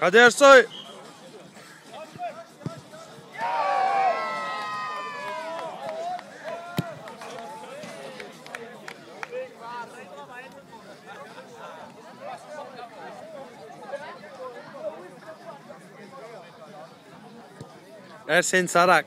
Kader Soy. Ersin Sarak.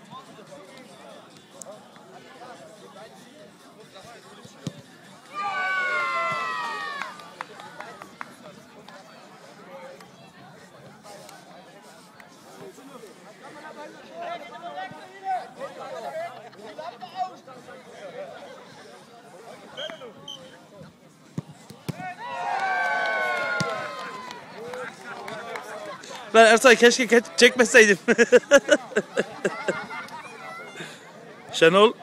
Lan Ersoy keşke ke- çekmeseydim. Şenol.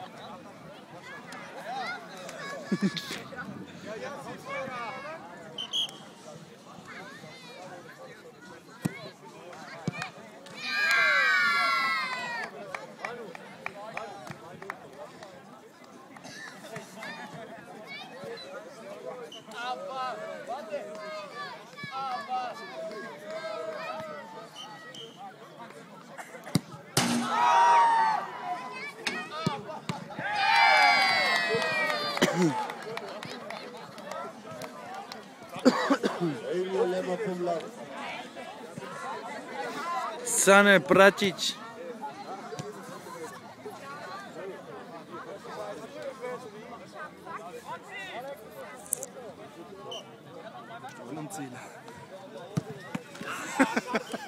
Sane Pracic. Wollen Ziel.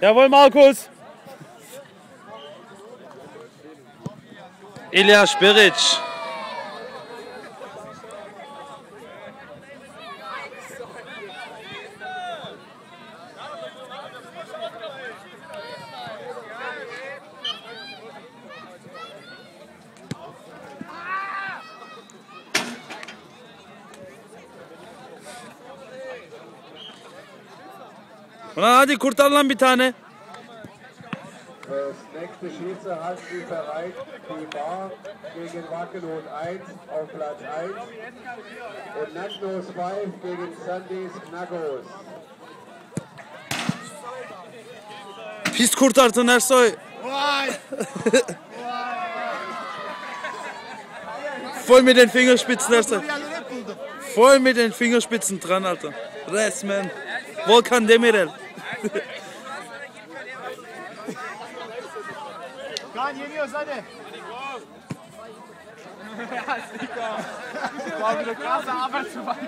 Jawohl, Markus. Ilya Spiric. Ulan hadi kurtar lan bir tane. Das nächste Schießer hat sie bereit. Die Bar gegen Wackelhut 1 auf Platz 1. Und Nacknos 5 gegen Sandys Nagos. Pis kurtartın Ersoy. Voll mit den Fingerspitzen, Ersoy. Voll mit den Fingerspitzen dran, Alter. Resmen. Volkan Demirel. gitti. Kan yeniyoruz hadi. Hadi gol. Kan sen abartma.